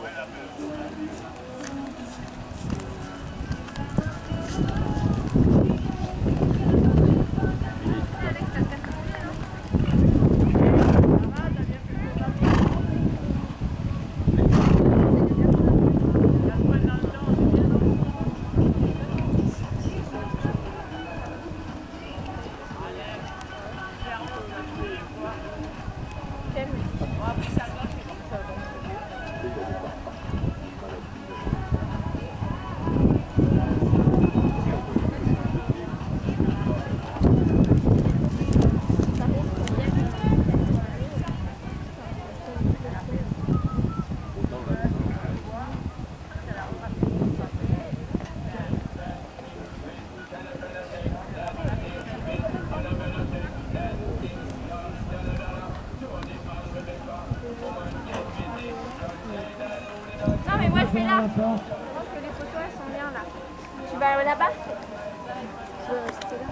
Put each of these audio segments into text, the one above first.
Buena persona. Wow. Je vais là. Je pense que les photos elles sont bien là. Tu vas là-bas? Je vais rester là.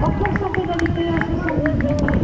En fonction pénalité à 70 50